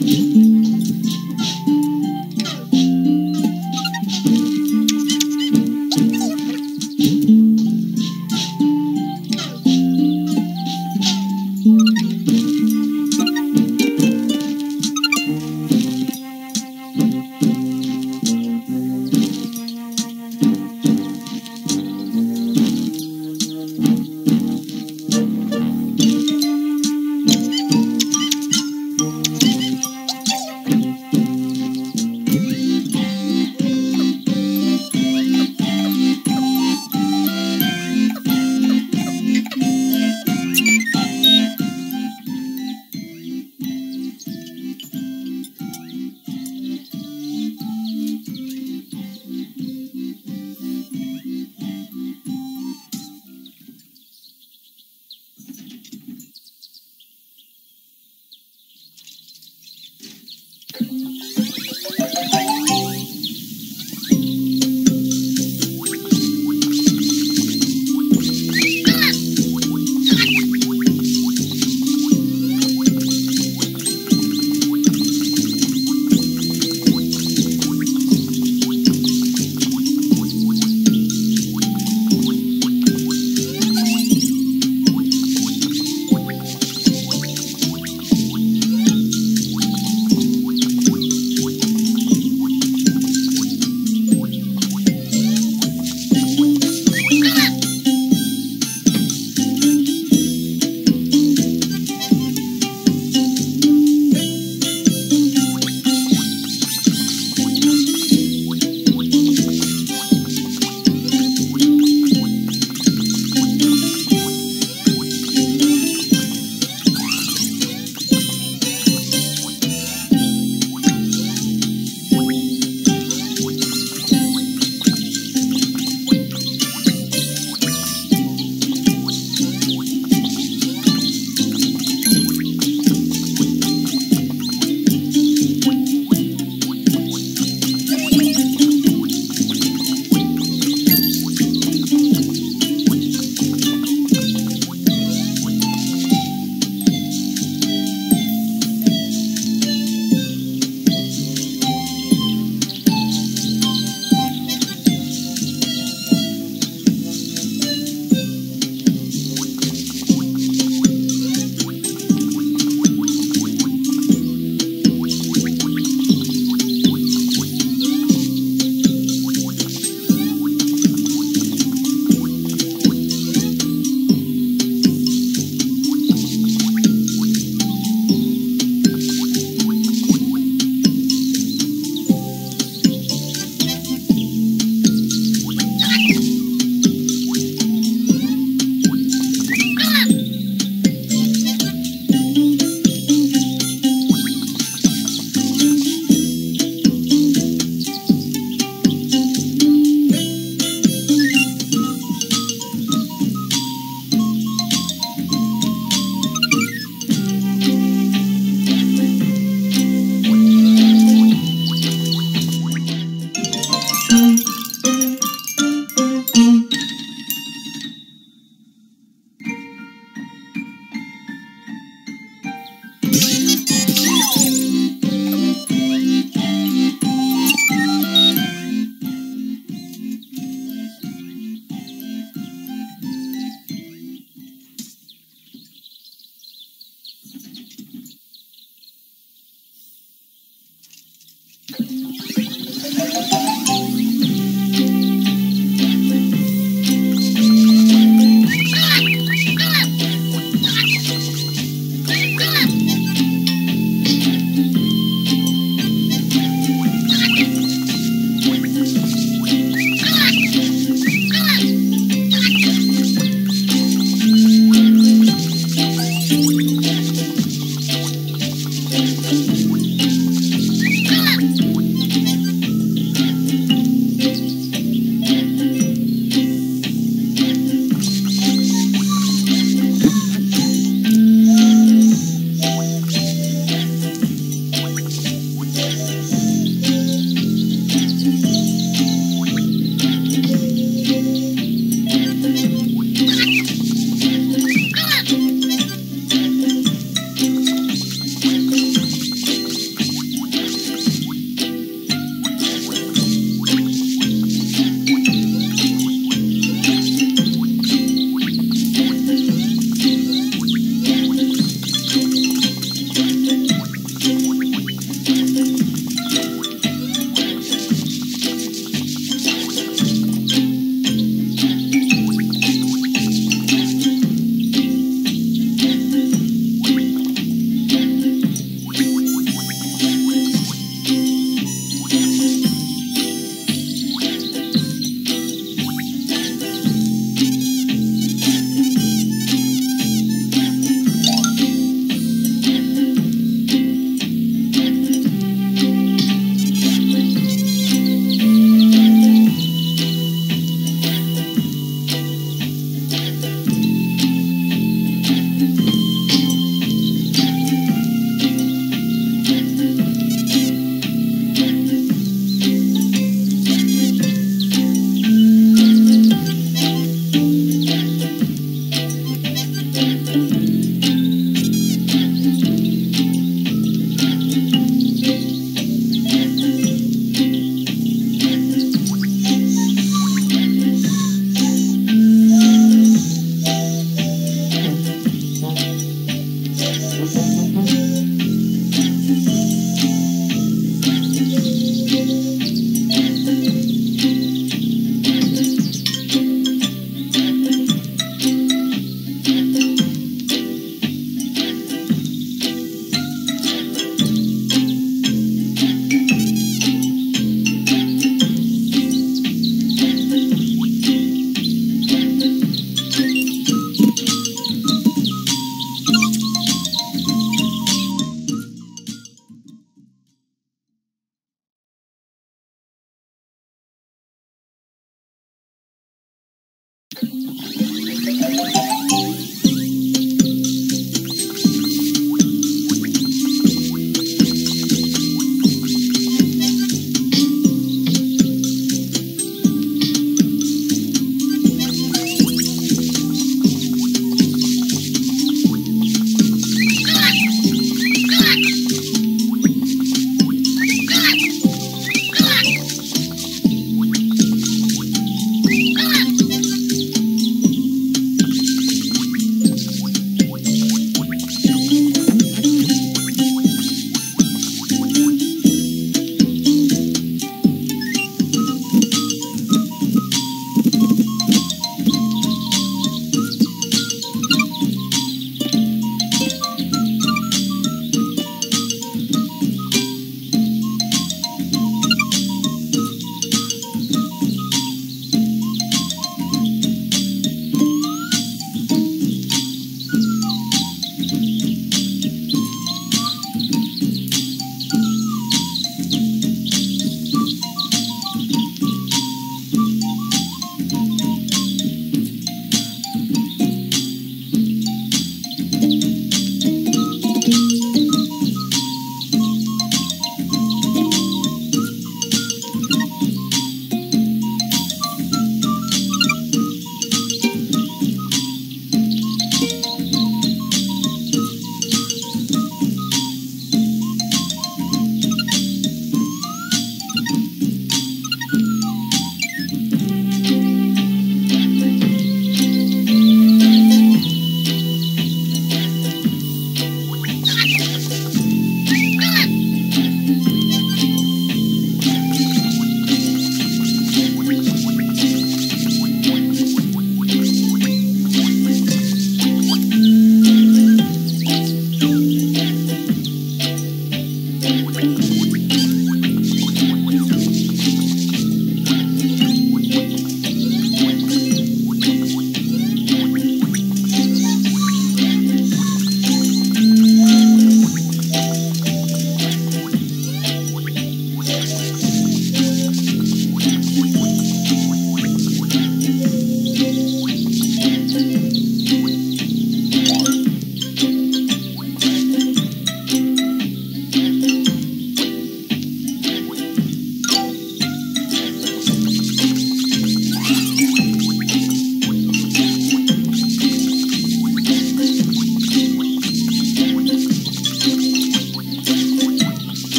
Mm-hmm.